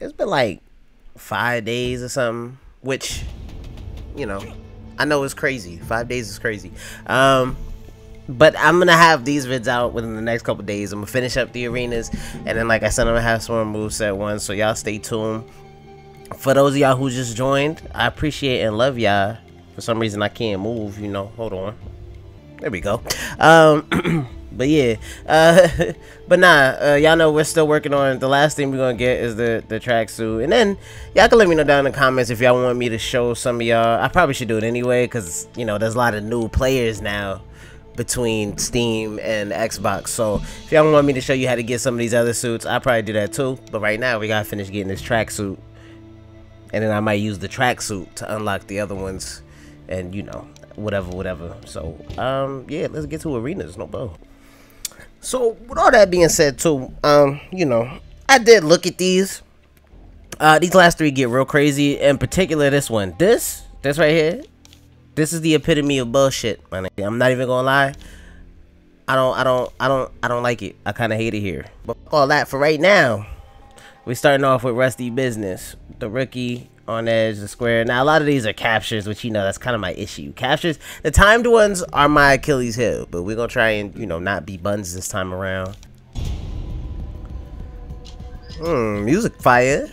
it's been like five days or something, which, you know, I know it's crazy. Five days is crazy. Um, but I'm gonna have these vids out within the next couple days. I'm gonna finish up the arenas, and then like I said, I'm gonna have some more moveset ones. So y'all stay tuned. For those of y'all who just joined, I appreciate and love y'all. For some reason, I can't move. You know, hold on. There we go. Um, but yeah, uh, but nah, uh, y'all know we're still working on the last thing we're gonna get is the the tracksuit, and then y'all can let me know down in the comments if y'all want me to show some of y'all. I probably should do it anyway, cause you know there's a lot of new players now between Steam and Xbox. So if y'all want me to show you how to get some of these other suits, I'll probably do that too. But right now we gotta finish getting this tracksuit, and then I might use the tracksuit to unlock the other ones, and you know whatever, whatever. So um yeah, let's get to arenas. No bow. So with all that being said too, um, you know, I did look at these. Uh, these last three get real crazy. In particular, this one, this, this right here, this is the epitome of bullshit. I'm not even gonna lie. I don't, I don't, I don't, I don't like it. I kind of hate it here. But all that for right now. We starting off with Rusty Business, the rookie on edge, the square. Now, a lot of these are captures, which, you know, that's kind of my issue. Captures, the timed ones are my Achilles heel, but we're going to try and, you know, not be buns this time around. Hmm, music fire.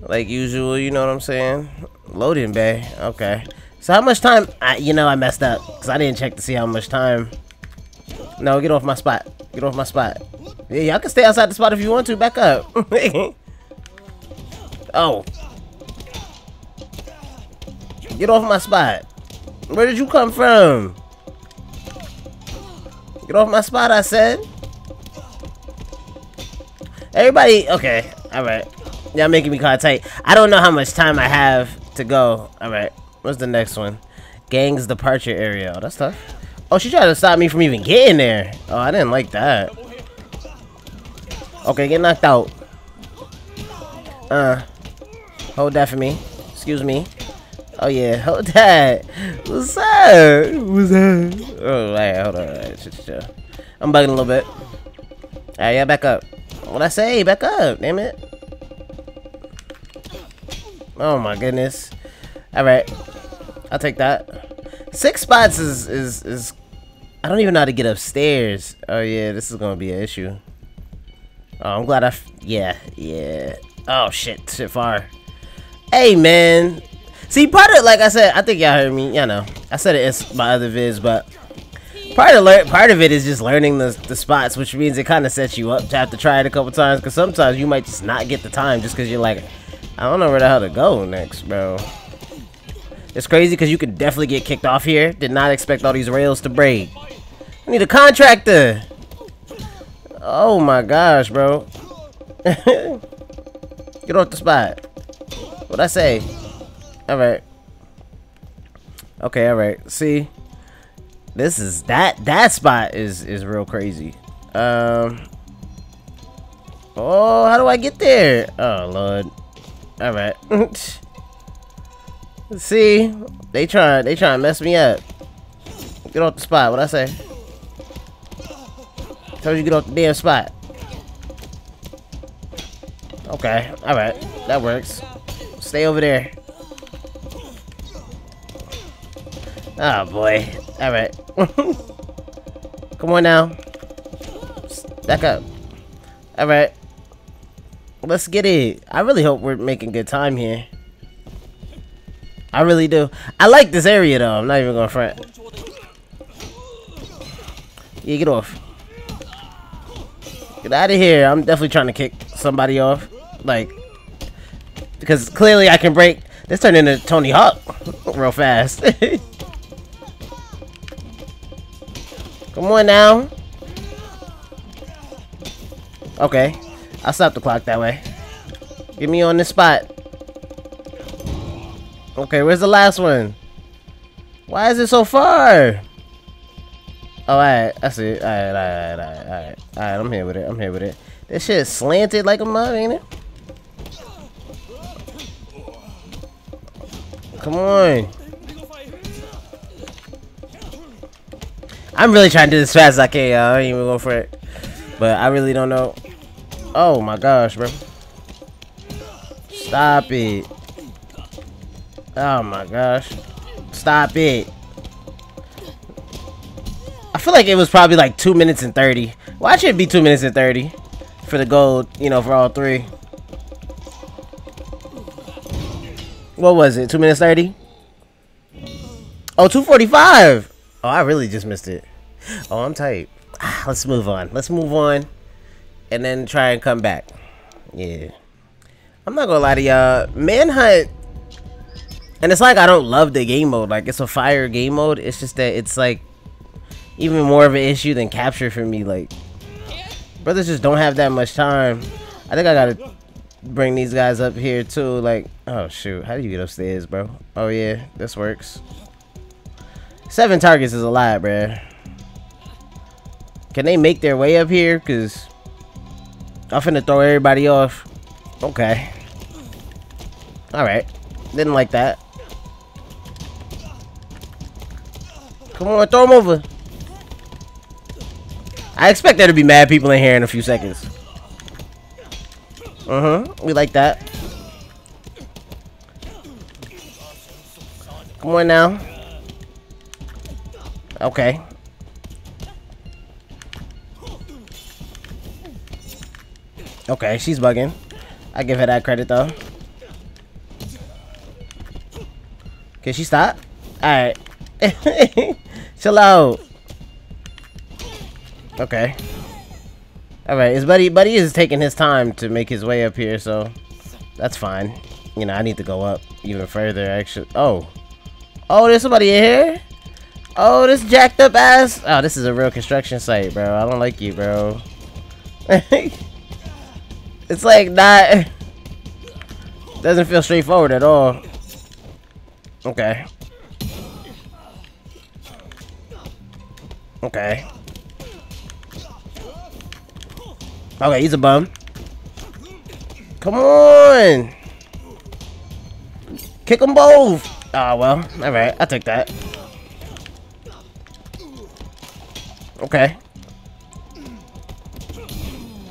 Like usual, you know what I'm saying? Loading bay. Okay. So how much time? I, you know, I messed up because I didn't check to see how much time. No, get off my spot. Get off my spot. Yeah, y'all can stay outside the spot if you want to. Back up. oh, Get off my spot. Where did you come from? Get off my spot, I said. Everybody, okay, alright. Y'all making me kind tight. I don't know how much time I have to go. Alright, what's the next one? Gang's departure area. Oh, that's tough. Oh, she tried to stop me from even getting there. Oh, I didn't like that. Okay, get knocked out. Uh, hold that for me. Excuse me. Oh yeah, hold that. What's up? What's up? Oh wait, hold on. Right, I'm bugging a little bit. Alright, yeah, back up. What I say? Back up, damn it. Oh my goodness. Alright. I'll take that. Six spots is is is I don't even know how to get upstairs. Oh yeah, this is gonna be an issue. Oh, I'm glad I. yeah, yeah. Oh shit, shit far. Hey man, See, part of it, like I said, I think y'all heard me. You know, I said it in my other vids, but part of part of it is just learning the the spots, which means it kind of sets you up to have to try it a couple times. Because sometimes you might just not get the time just because you're like, I don't know where the hell to go next, bro. It's crazy because you can definitely get kicked off here. Did not expect all these rails to break. I need a contractor. Oh my gosh, bro. get off the spot. What'd I say? Alright. Okay, alright. See? This is that that spot is is real crazy. Um Oh, how do I get there? Oh lord. Alright. See? They try they try to mess me up. Get off the spot, what I say? Told you get off the damn spot. Okay, alright. That works. Stay over there. Oh boy. Alright. Come on now. Back up. Alright. Let's get it. I really hope we're making good time here. I really do. I like this area though. I'm not even gonna front. Yeah, get off. Get out of here. I'm definitely trying to kick somebody off. Like, because clearly I can break. This turned into Tony Hawk real fast. Come on now. Okay. I'll stop the clock that way. Get me on this spot. Okay, where's the last one? Why is it so far? Oh, alright. I see it. Alright, alright, alright, alright. Alright, I'm here with it. I'm here with it. This shit is slanted like a mud, ain't it? Come on. I'm really trying to do this fast as I can, y'all. I ain't even go for it. But I really don't know. Oh my gosh, bro. Stop it. Oh my gosh. Stop it. I feel like it was probably like 2 minutes and 30. Why should it be 2 minutes and 30? For the gold, you know, for all three. What was it? 2 minutes 30? Oh, 245! Oh, I really just missed it. Oh, I'm tight. Ah, let's move on. Let's move on. And then try and come back. Yeah. I'm not gonna lie to y'all. Manhunt and it's like I don't love the game mode. Like it's a fire game mode. It's just that it's like even more of an issue than capture for me. Like brothers just don't have that much time. I think I gotta bring these guys up here too. Like oh shoot, how do you get upstairs, bro? Oh yeah, this works. Seven targets is a lot, bruh. Can they make their way up here? Cause I'm finna throw everybody off. Okay. Alright. Didn't like that. Come on, throw him over. I expect there to be mad people in here in a few seconds. Uh-huh. We like that. Come on now. Okay. Okay, she's bugging. I give her that credit though. Can she stop? Alright. Chill out. Okay. Alright, his buddy buddy is taking his time to make his way up here, so that's fine. You know, I need to go up even further actually. Oh. Oh, there's somebody in here? Oh, this jacked up ass. Oh, this is a real construction site, bro. I don't like you, bro. it's like not doesn't feel straightforward at all. Okay. Okay. Okay, he's a bum. Come on! Kick them both! Ah, oh, well. Alright, I'll take that. Okay.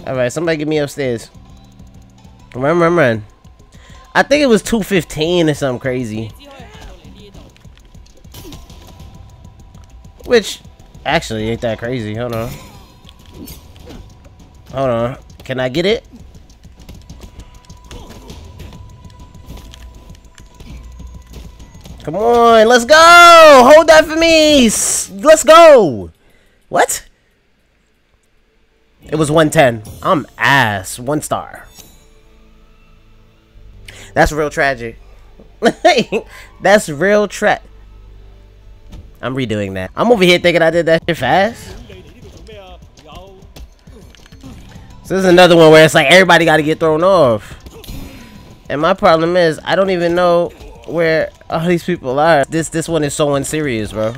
Alright, somebody get me upstairs. Run, run, run. I think it was 215 or something crazy. Which, Actually, ain't that crazy. Hold on. Hold on. Can I get it? Come on, let's go! Hold that for me! Let's go! What? It was 110. I'm ass. One star. That's real tragic. That's real tra- I'm redoing that. I'm over here thinking I did that shit fast. So this is another one where it's like everybody got to get thrown off. And my problem is I don't even know where all these people are. This this one is so unserious, bro.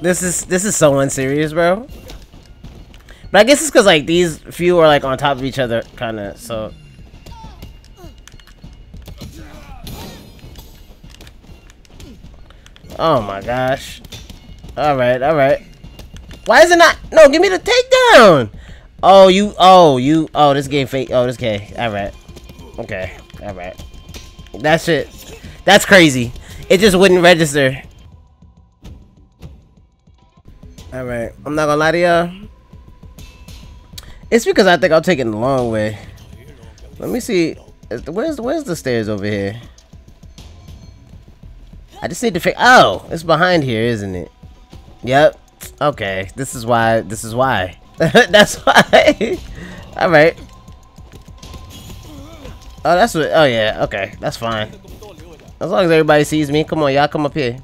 This is this is so unserious, bro. But I guess it's because like these few are like on top of each other, kind of. So Oh my gosh. Alright, alright. Why is it not? No, give me the takedown! Oh, you, oh, you, oh, this game fake. Oh, this game. Alright. Okay, alright. That's it. That's crazy. It just wouldn't register. Alright, I'm not gonna lie to y'all. It's because I think I'm taking the long way. Let me see. Where's where's the stairs over here? I just need to figure- Oh! It's behind here, isn't it? Yep. Okay. This is why- This is why. that's why. Alright. Oh, that's what- Oh, yeah. Okay. That's fine. As long as everybody sees me. Come on, y'all come up here.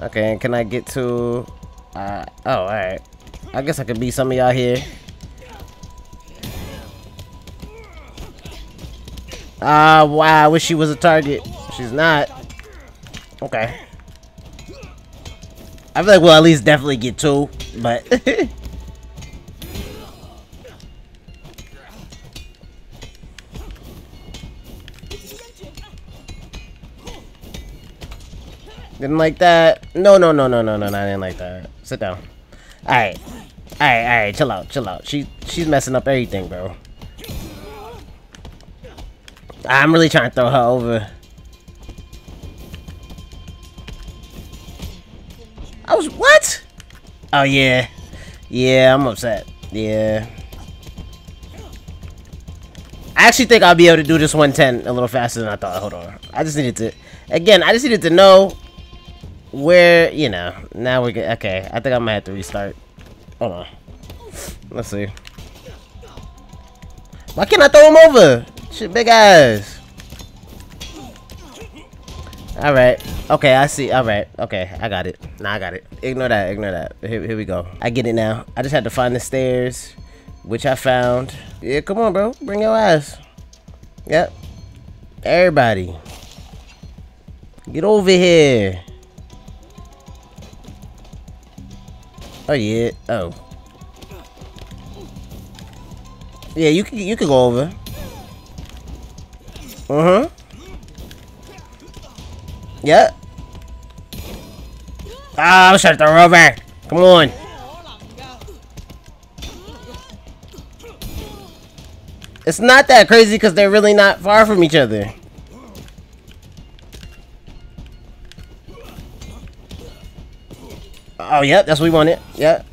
Okay, can I get to... Uh, oh, alright. I guess I could beat some of y'all here. Ah, uh, wow. I wish she was a target. She's not. Okay. I feel like we'll at least definitely get two, but... Didn't like that. No, no, no, no, no, no, no, I didn't like that. Sit down. Alright. Alright, alright, chill out, chill out. She she's messing up everything, bro. I'm really trying to throw her over. I was what? Oh yeah. Yeah, I'm upset. Yeah. I actually think I'll be able to do this 110 a little faster than I thought. Hold on. I just needed to again, I just needed to know where, you know, now we're good. Okay, I think I might have to restart. Hold on. Let's see. Why can't I throw him over? Shit, big ass. Alright. Okay, I see. Alright. Okay, I got it. Nah, I got it. Ignore that. Ignore that. Here, here we go. I get it now. I just had to find the stairs, which I found. Yeah, come on, bro. Bring your ass. Yep. Everybody. Get over here. Oh, yeah. Oh. Yeah, you can you can go over. Uh huh. Yeah. Ah, trying to throw over. Come on. It's not that crazy because they're really not far from each other. Oh, yep, that's what we wanted. Yep.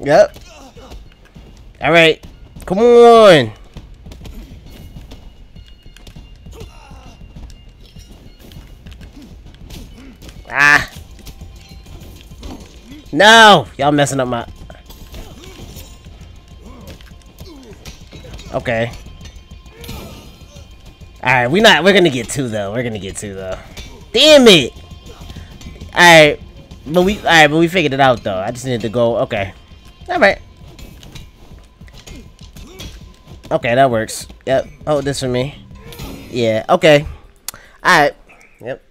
Yep. Alright. Come on. Ah. No! Y'all messing up my... Okay. Alright, we're not we're gonna get two though. We're gonna get two though. Damn it! Alright. But we alright, but we figured it out though. I just needed to go okay. Alright. Okay, that works. Yep. Hold this for me. Yeah, okay. Alright. Yep.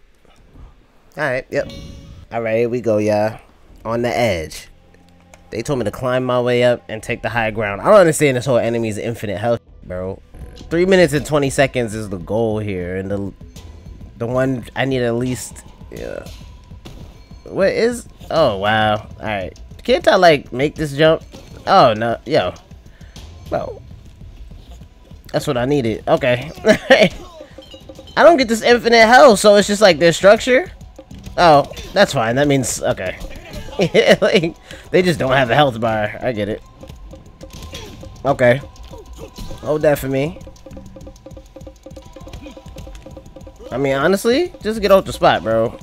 Alright, yep. Alright, here we go, y'all. On the edge. They told me to climb my way up and take the high ground. I don't understand this whole enemy's infinite health, bro. Three minutes and 20 seconds is the goal here. And the the one I need at least... Yeah. What is... Oh, wow. Alright. Can't I, like, make this jump? Oh, no. Yo. Bro. That's what I needed. Okay. I don't get this infinite health, so it's just like their structure? Oh, that's fine. That means... Okay. like, they just don't have a health bar. I get it. Okay. Hold that for me. I mean, honestly, just get off the spot, bro.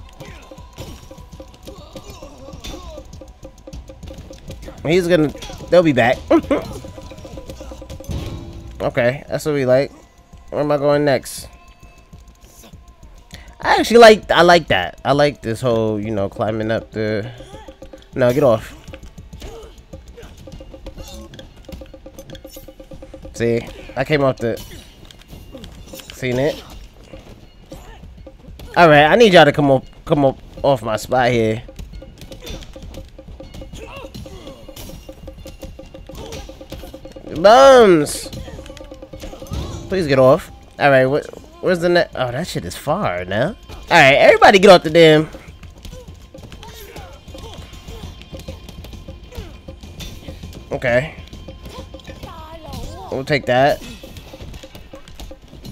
He's gonna... They'll be back. okay, that's what we like. Where am I going next? I actually like... I like that. I like this whole, you know, climbing up the... No, get off. See? I came off the... Seen it? Alright, I need y'all to come up come up off my spot here. Bums! Please get off. Alright, what where's the net? Oh, that shit is far now. Alright, everybody get off the damn. Okay. We'll take that.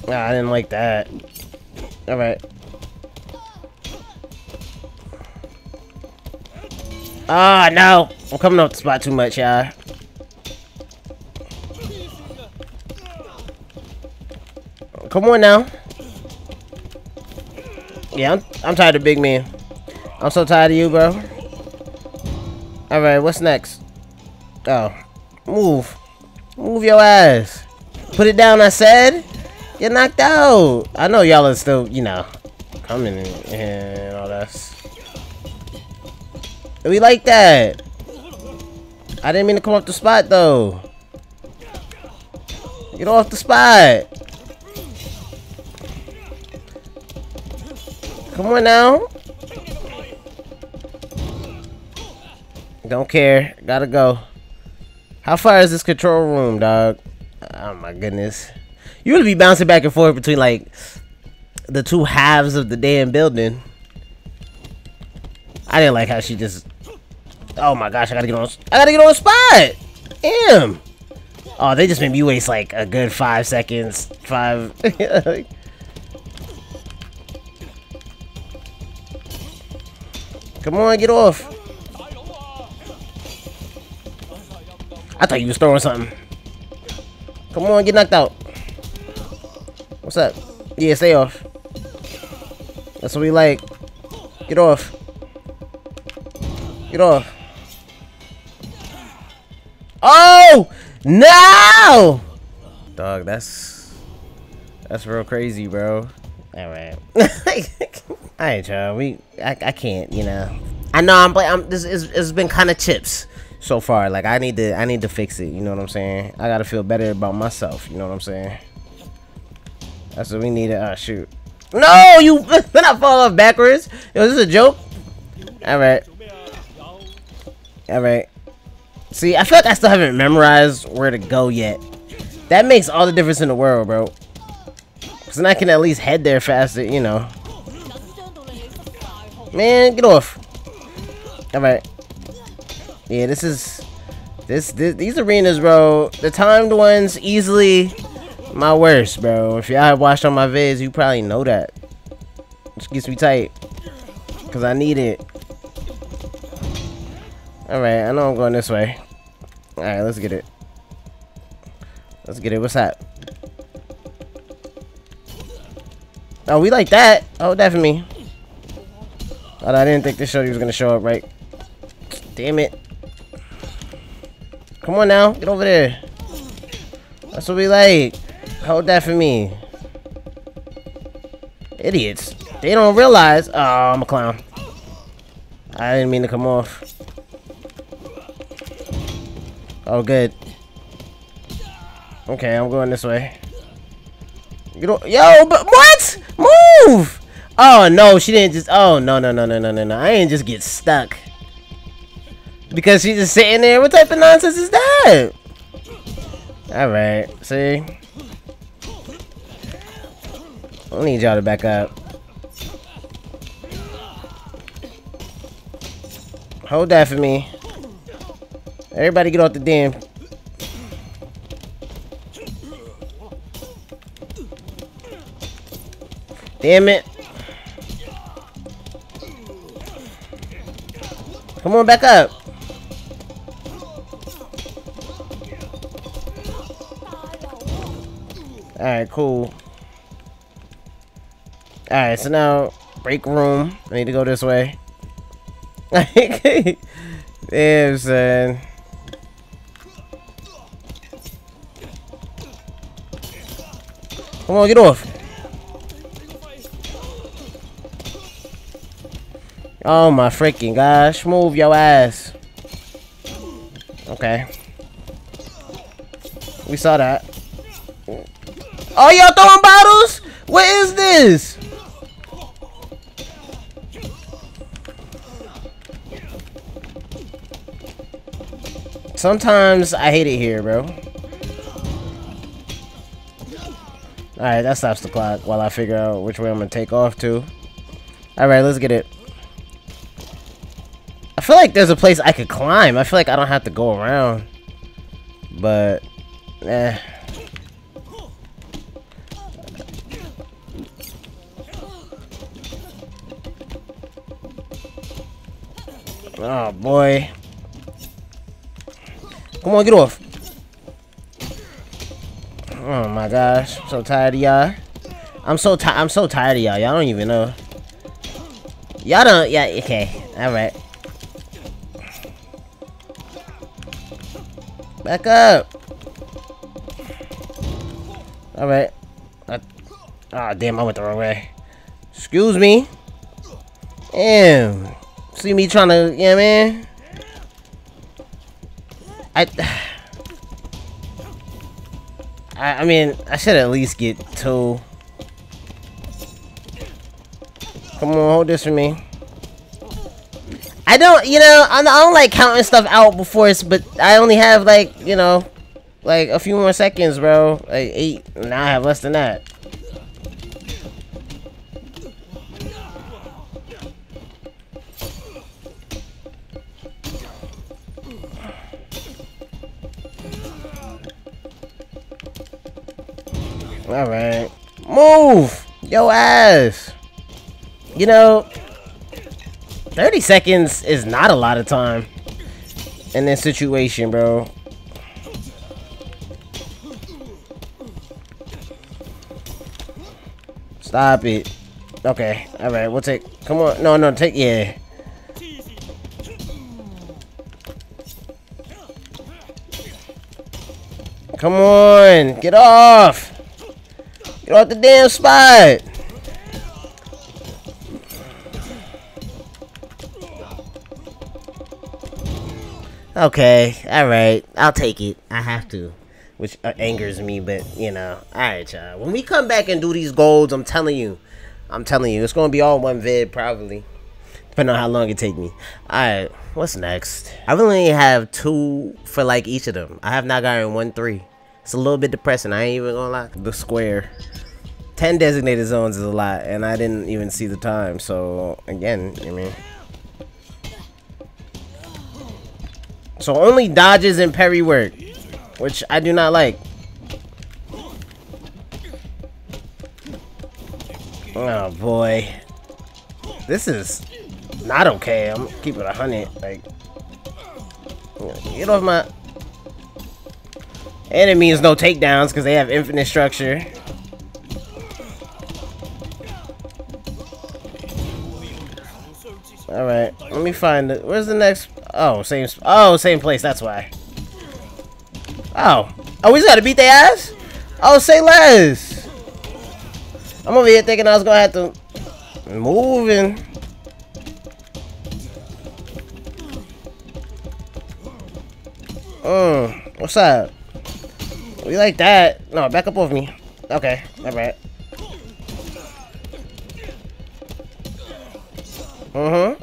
Ah, I didn't like that. Alright. Ah, no! I'm coming off the spot too much, y'all. Come on now. Yeah, I'm, I'm tired of big man. I'm so tired of you, bro. Alright, what's next? Oh. Move. Move your ass. Put it down, I said. You're knocked out. I know y'all are still, you know, coming and all that. We like that. I didn't mean to come off the spot, though. Get off the spot. Come on now. Don't care. Gotta go. How far is this control room, dog? Oh my goodness. You really be bouncing back and forth between like the two halves of the damn building. I didn't like how she just Oh my gosh, I gotta get on. I gotta get on the spot. Damn. Oh, they just made me waste like a good five seconds. Five. Come on, get off. I thought you was throwing something. Come on, get knocked out. What's up? Yeah, stay off. That's what we like. Get off. Get off. Oh! No! Dog, that's... That's real crazy, bro. Alright. Alright, y'all. We... I, I can't, you know. I know I'm... I'm this is, it's been kind of chips so far. Like, I need to... I need to fix it. You know what I'm saying? I gotta feel better about myself. You know what I'm saying? That's what we need to... Uh, shoot. No! You... Then I fall off backwards. Yo, this is a joke? Alright. Alright. See, I feel like I still haven't memorized where to go yet. That makes all the difference in the world, bro. Because then I can at least head there faster, you know. Man, get off. Alright. Yeah, this is... This, this These arenas, bro. The timed ones, easily my worst, bro. If y'all have watched on my vids, you probably know that. Just gets me tight. Because I need it. Alright, I know I'm going this way. Alright, let's get it. Let's get it. What's that? Oh, we like that. Oh, definitely. Oh, I didn't think this show was to show up right. Damn it. Come on now. Get over there. That's what we like. Hold that for me. Idiots. They don't realize. Oh, I'm a clown. I didn't mean to come off. Oh, good. Okay, I'm going this way. You know, yo, but what? Move! Oh no, she didn't just. Oh no, no, no, no, no, no, no. I didn't just get stuck because she's just sitting there. What type of nonsense is that? All right, see. I need y'all to back up. Hold that for me. Everybody get off the damn. Damn it. Come on back up. Alright, cool. Alright, so now break room. I need to go this way. Damn, son. Come on, get off. Oh my freaking gosh. Move your ass. Okay. We saw that. Oh, y'all throwing bottles? What is this? Sometimes I hate it here, bro. Alright, that stops the clock while I figure out which way I'm gonna take off to. Alright, let's get it. I feel like there's a place I could climb. I feel like I don't have to go around. But, eh. Oh, boy. Come on, get off. Oh my gosh, I'm so tired of y'all. I'm so tired. I'm so tired of y'all. Y'all don't even know. Y'all don't. Yeah. Okay. All right. Back up. All right. Ah, oh, damn! I went the wrong way. Excuse me. Damn. See me trying to, yeah, man. I. I, I mean, I should at least get two. Come on, hold this for me. I don't, you know, I don't like counting stuff out before it's, but I only have like, you know, like a few more seconds, bro. Like eight, now I have less than that. Alright. Move! Yo ass! You know, 30 seconds is not a lot of time in this situation, bro. Stop it. Okay, alright, we'll take... Come on. No, no, take... Yeah. Come on! Get off! Get off the damn spot! Okay, alright. I'll take it. I have to. Which uh, angers me, but, you know. Alright, y'all. When we come back and do these golds, I'm telling you. I'm telling you. It's to be all one vid, probably. Depending on how long it take me. Alright, what's next? I really have two for, like, each of them. I have not gotten one three. It's a little bit depressing. I ain't even gonna lie. The square. 10 designated zones is a lot, and I didn't even see the time. So, again, I mean... So only dodges and parry work, which I do not like. Oh boy. This is not okay. I'm keeping a hundred. Like, get off my. And it means no takedowns because they have infinite structure. Alright, let me find it. Where's the next Oh, same. Oh, same place. That's why. Oh. Oh, we just gotta beat their ass? Oh, say less. I'm over here thinking I was gonna have to moving. Mm, what's up? We like that. No, back up off me. Okay, alright. Uh-huh.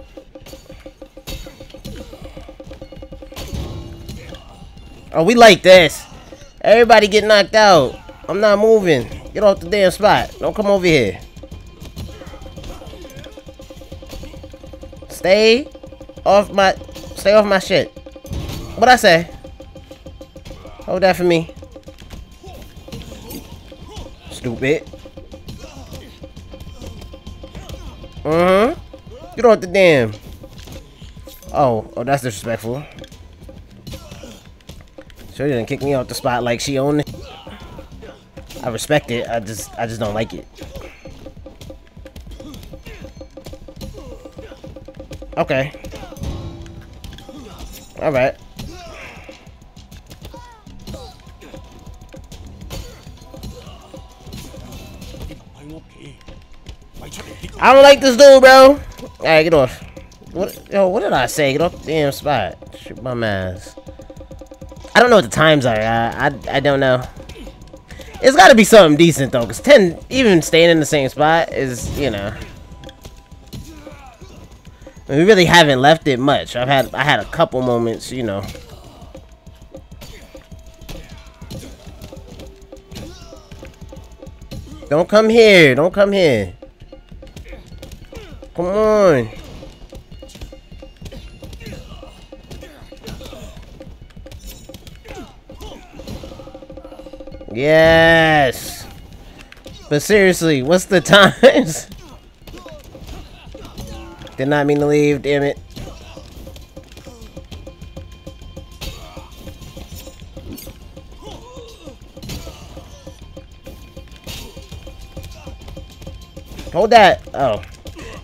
Oh, we like this. Everybody get knocked out. I'm not moving. Get off the damn spot. Don't come over here. Stay off my... Stay off my shit. What I say? Hold that for me. Stupid. Uh-huh. Get off the damn. Oh, oh, that's disrespectful. Sure didn't kick me off the spot like she owned it. I respect it. I just I just don't like it. Okay. Alright. I don't like this dude, bro. Alright, get off. What, yo, what did I say? Get off the damn spot. Shoot my ass. I don't know what the times are. I, I, I don't know. It's got to be something decent, though, because 10, even staying in the same spot is, you know... we really haven't left it much. I've had, I had a couple moments, you know... Don't come here. Don't come here. Come on. Yes! But seriously, what's the times? Did not mean to leave, damn it. Hold that. Oh.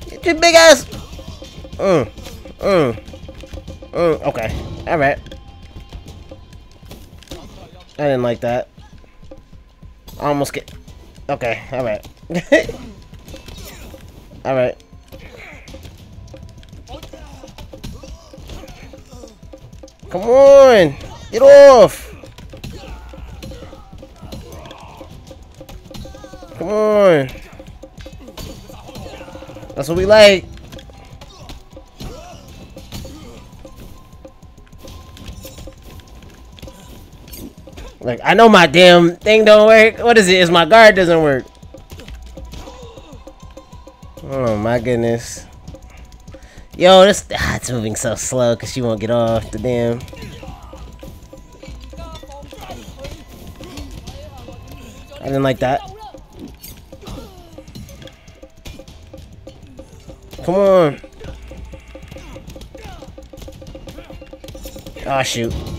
Get your big ass. Mm. Mm. Mm. Okay. Alright. I didn't like that. I almost get... Okay, alright. alright. Come on! Get off! Come on! That's what we like! Like, I know my damn thing don't work. What is it? Is my guard doesn't work. Oh my goodness. Yo, this ah, it's moving so slow because she won't get off the damn. I didn't like that. Come on. Oh shoot.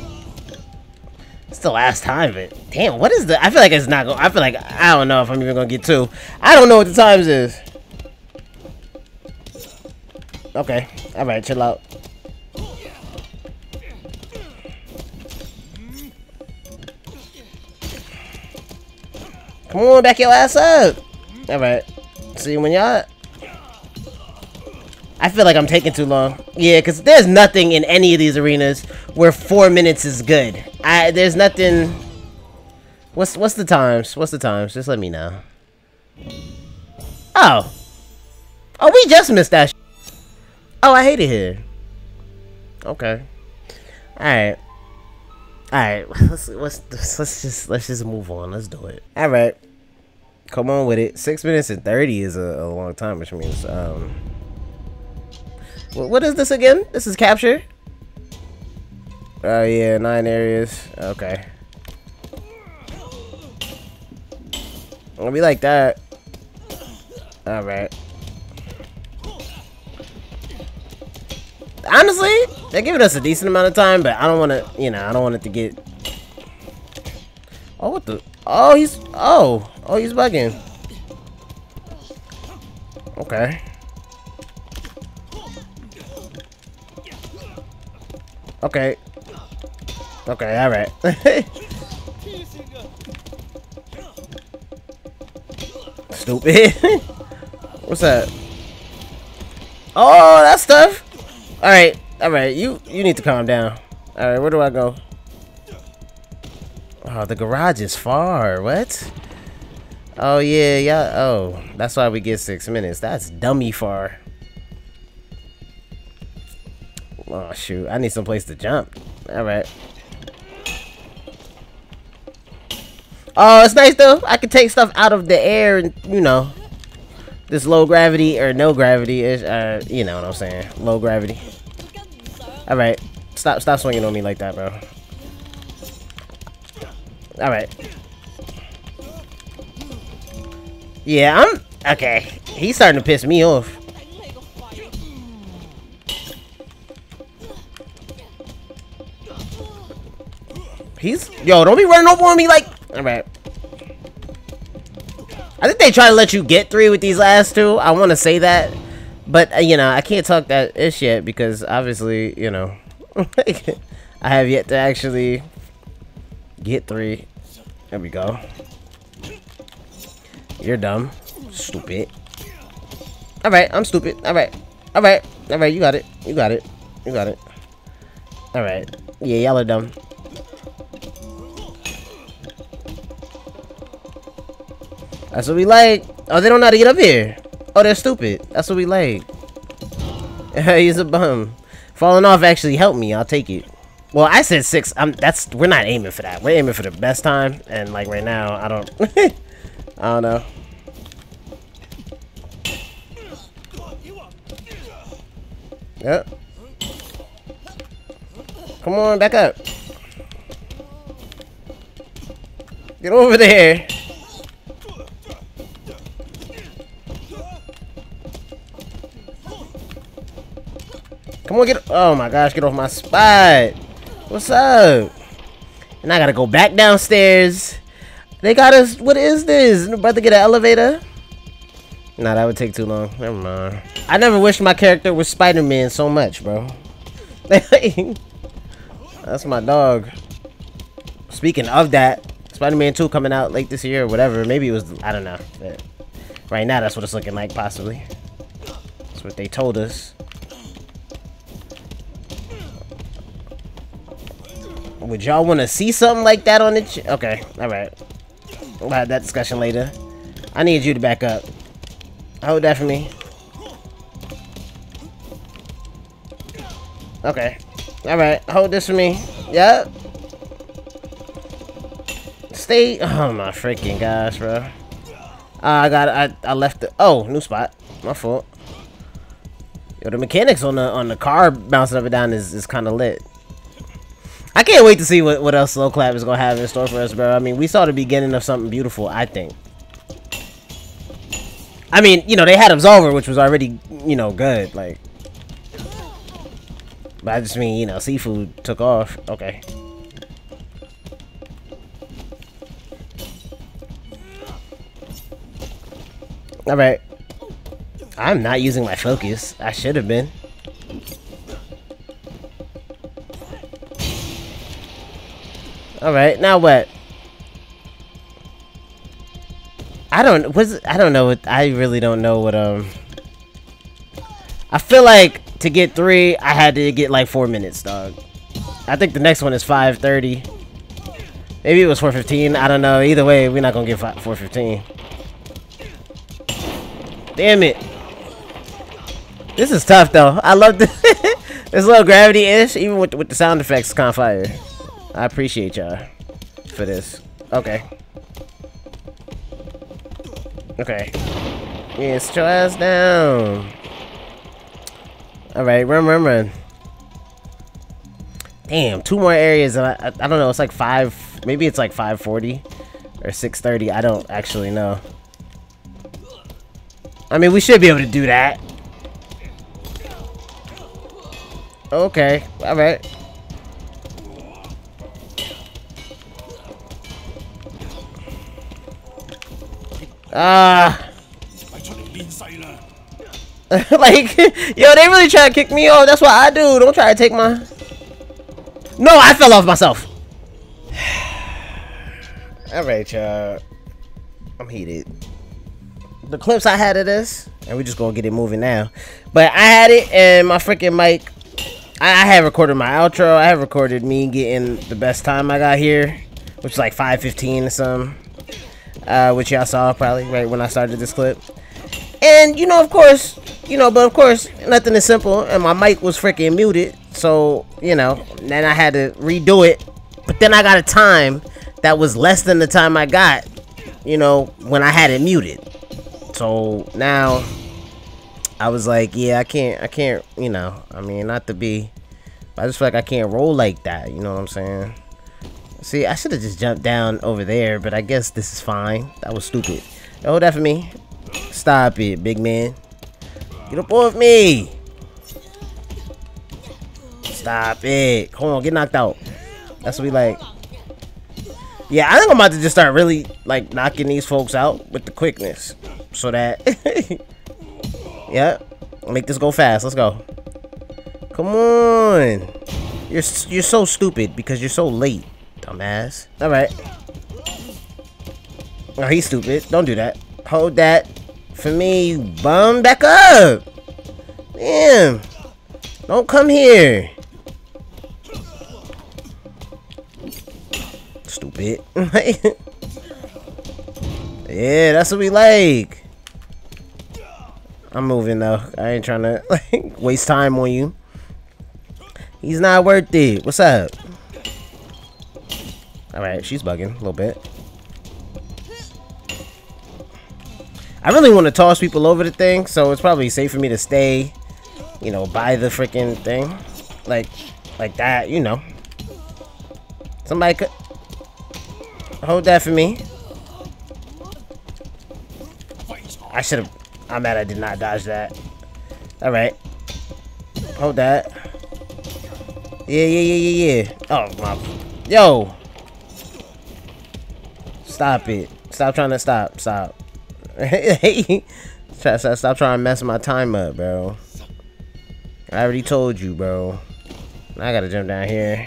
It's the last time, but damn, what is the? I feel like it's not going. I feel like I don't know if I'm even gonna get two. I don't know what the times is. Okay, all right, chill out. Come on, back your ass up. All right. See you when y'all. I feel like I'm taking too long. Yeah, because there's nothing in any of these arenas where four minutes is good. I There's nothing... What's what's the times? What's the times? Just let me know. Oh. Oh, we just missed that Oh, I hate it here. Okay. Alright. Alright, let's, let's, let's just, let's just move on. Let's do it. Alright. Come on with it. Six minutes and 30 is a, a long time, which means, um... What is this again? This is capture? Oh, yeah, nine areas. Okay. I'll be like that. Alright. Honestly, they're giving us a decent amount of time, but I don't want to, you know, I don't want it to get... Oh, what the... Oh, he's... Oh. Oh, he's bugging. Okay. Okay. Okay, alright. Stupid. What's that? Oh, that stuff. Alright, alright. You you need to calm down. Alright, where do I go? Oh, the garage is far. What? Oh, yeah, yeah. Oh, that's why we get six minutes. That's dummy far. Oh, shoot. I need some place to jump. Alright. Oh, it's nice, though. I can take stuff out of the air and, you know, this low gravity or no gravity is, uh, you know what I'm saying. Low gravity. Alright. Stop, stop swinging on me like that, bro. Alright. Yeah, I'm... Okay. He's starting to piss me off. He's... Yo, don't be running over on me like... Alright. I think they try to let you get three with these last two. I want to say that. But, uh, you know, I can't talk that ish yet because obviously, you know... I have yet to actually get three. There we go. You're dumb. Stupid. Alright, I'm stupid. Alright. Alright. Alright, you got it. You got it. You got it. Alright. Yeah, y'all are dumb. That's what we like. Oh, they don't know how to get up here. Oh, they're stupid. That's what we like. He's a bum. Falling off actually helped me. I'll take it. Well, I said six. I'm. That's. We're not aiming for that. We're aiming for the best time. And like right now, I don't. I don't know. Yep. Come on, back up. Get over there. Come on, get... Oh, my gosh, get off my spot. What's up? And I gotta go back downstairs. They got us... What is this? About to get an elevator? Nah, that would take too long. Never mind. I never wished my character was Spider-Man so much, bro. That's my dog. Speaking of that, Spider-Man 2 coming out late this year or whatever. Maybe it was, I don't know. But right now, that's what it's looking like, possibly. That's what they told us. Would y'all want to see something like that on the... okay, alright. We'll have that discussion later. I need you to back up. Hold that for me. Okay. Alright, hold this for me. Yep. Stay. Oh my freaking gosh, bro. Uh, I got. I I left the. Oh, new spot. My fault. Yo, the mechanics on the on the car bouncing up and down is is kind of lit. I can't wait to see what, what else Sloclap is going to have in store for us, bro. I mean, we saw the beginning of something beautiful, I think. I mean, you know, they had Absolver, which was already, you know, good. Like, but I just mean, you know, Sifu took off. Okay. Alright. I'm not using my focus. I should have been. Alright, now what? I don't was I don't know what I really don't know what um I feel like to get three I had to get like four minutes dog. I think the next one is five thirty. Maybe it was four fifteen. I don't know. Either way, we're not gonna get four fifteen. Damn it. This is tough though. I love this. this little gravity ish, even with with the sound effects, kind of fire. I appreciate y'all for this. Okay. Okay. Yeah, sit your ass down. Alright, run, run, run. Damn, two more areas. I, I, I don't know. It's like five. Maybe it's like 540 or 630. I don't actually know. I mean, we should be able to do that. Okay. Alright. Ah. like, yo, they really try to kick me off. That's what I do. Don't try to take my... No, I fell off myself. Alright, y'all. I'm heated. The clips I had of this, and we just gonna get it moving now. But I had it, and my freaking mic. I, I have recorded my outro. I have recorded me getting the best time I got here, which is like 5:15 or something uh, which y'all saw probably right when I started this clip. And, you know, of course, you know, but of course, nothing is simple. And my mic was freaking muted. So, you know, then I had to redo it. But then I got a time that was less than the time I got, you know, when I had it muted. So now I was like, yeah, I can't, I can't, you know, I mean, not to be, I just feel like I can't roll like that. You know what I'm saying? See, I should have just jumped down over there, but I guess this is fine. That was stupid. Hold that for me. Stop it, big man. Get up off me. Stop it. Come on, get knocked out. That's what we like. Yeah, I think I'm about to just start really, like, knocking these folks out with the quickness. So that... yeah. Make this go fast. Let's go. Come on. You're, you're so stupid because you're so late. Dumbass. Alright. Oh, he's stupid. Don't do that. Hold that for me. Bum back up. Damn. Don't come here. Stupid. yeah, that's what we like. I'm moving though. I ain't trying to like waste time on you. He's not worth it. What's up? Alright, she's bugging a little bit. I really want to toss people over the thing, so it's probably safe for me to stay, you know, by the freaking thing. Like, like that, you know. Somebody could... Hold that for me. I should have... I'm mad I did not dodge that. Alright. Hold that. Yeah, yeah, yeah, yeah, yeah. Oh, my... Yo! Stop it. Stop trying to stop. Stop. stop, trying to mess my time up, bro. I already told you, bro. I gotta jump down here.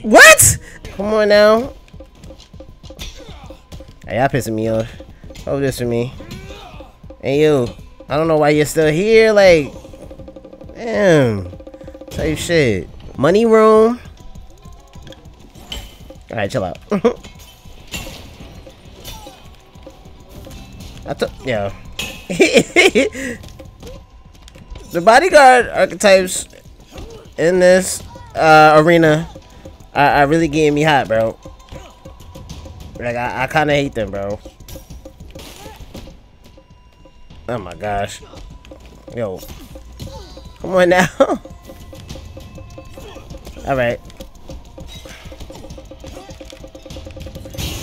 What? Come on now. Hey, y'all pissing me off. Hold this for me. Hey, you. I don't know why you're still here. Like, damn. Type shit. Money room. Alright, chill out. I took yeah. the bodyguard archetypes in this uh, arena are, are, really getting me hot, bro. Like I, I kind of hate them, bro. Oh my gosh, yo, come on now. All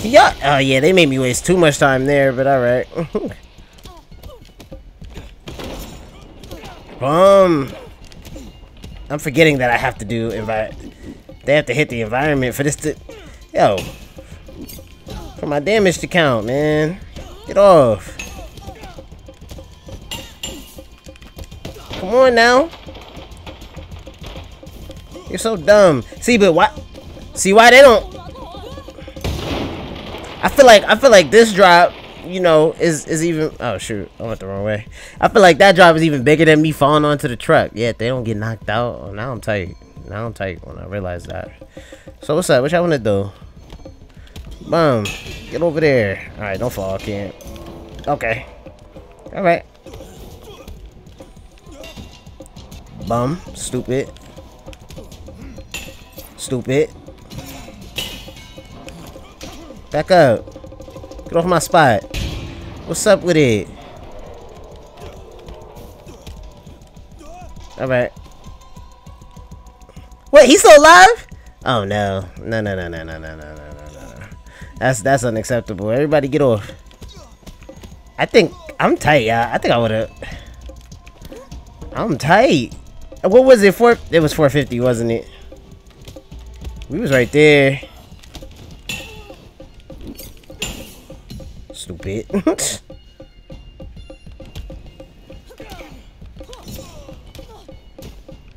Yeah. Oh yeah, they made me waste too much time there, but all right. um, I'm forgetting that I have to do invite. They have to hit the environment for this to, yo, for my damage to count, man. Get off. Come on now. You're so dumb. See, but why? See why they don't? I feel like I feel like this drop, you know, is is even. Oh shoot, I went the wrong way. I feel like that drop is even bigger than me falling onto the truck. Yeah, they don't get knocked out. Oh, now I'm tight. Now I'm tight when I realize that. So what's up? What y'all wanna do? Boom. Get over there. All right, don't fall, can't. Okay. All right. Bum. Stupid. Stupid. Back up. Get off my spot. What's up with it? Alright. Wait, he's still alive? Oh no. No no no no no no no no no no. That's that's unacceptable. Everybody get off. I think I'm tight, yeah. I think I would've I'm tight. What was it for? It was 450, wasn't it? We was right there. Stupid.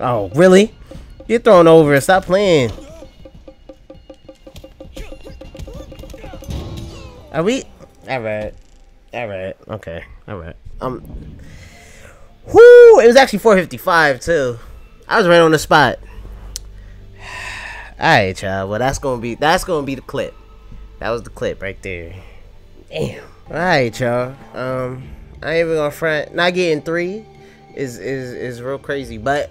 oh, really? You're thrown over. Stop playing. Are we? Alright. Alright. Okay. Alright. Um. Whoo! It was actually 455 too. I was right on the spot. Alright, y'all. Well, that's gonna be that's gonna be the clip. That was the clip right there. Damn. Alright, y'all. Um, I ain't even gonna front. Not getting three is is is real crazy, but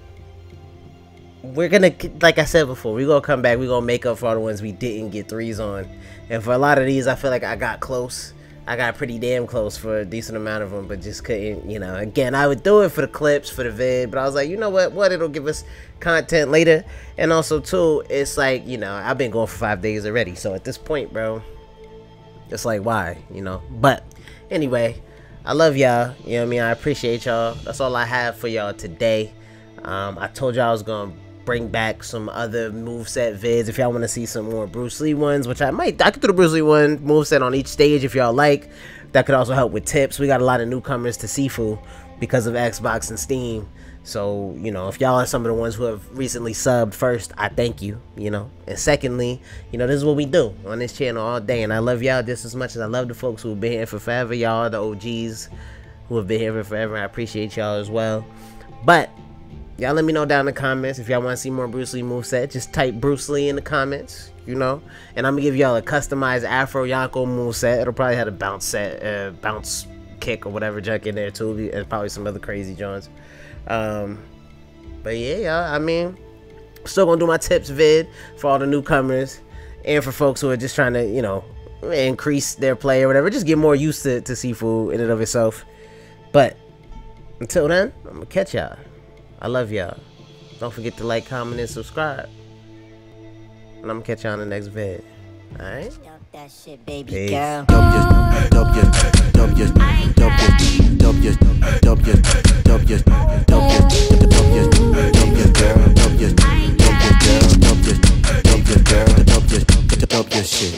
we're gonna like I said before, we're gonna come back. We're gonna make up for all the ones we didn't get threes on. And for a lot of these, I feel like I got close. I got pretty damn close for a decent amount of them, but just couldn't, you know. Again, I would do it for the clips, for the vid, but I was like, you know what? What? It'll give us content later. And also, too, it's like, you know, I've been going for five days already. So at this point, bro, it's like, why? You know? But anyway, I love y'all. You know what I mean? I appreciate y'all. That's all I have for y'all today. Um, I told y'all I was going to bring back some other moveset vids if y'all want to see some more Bruce Lee ones, which I might. I could do the Bruce Lee one moveset on each stage if y'all like. That could also help with tips. We got a lot of newcomers to Sifu because of Xbox and Steam. So, you know, if y'all are some of the ones who have recently subbed first, I thank you, you know. And secondly, you know, this is what we do on this channel all day. And I love y'all just as much as I love the folks who have been here for forever. Y'all the OGs who have been here for forever. I appreciate y'all as well. But Y'all let me know down in the comments if y'all want to see more Bruce Lee moveset. Just type Bruce Lee in the comments, you know. And I'm going to give y'all a customized Afro Yonko moveset. It'll probably have a bounce set, uh, bounce kick or whatever junk in there too. And probably some other crazy joints. Um, but yeah, y'all, I mean, still going to do my tips vid for all the newcomers. And for folks who are just trying to, you know, increase their play or whatever. Just get more used to, to Sifu in and of itself. But until then, I'm going to catch y'all. I love y'all. Don't forget to like, comment, and subscribe. And I'm gonna catch y'all on the next vid. Alright? That shit, baby Peace. girl. W W W W W W W shit.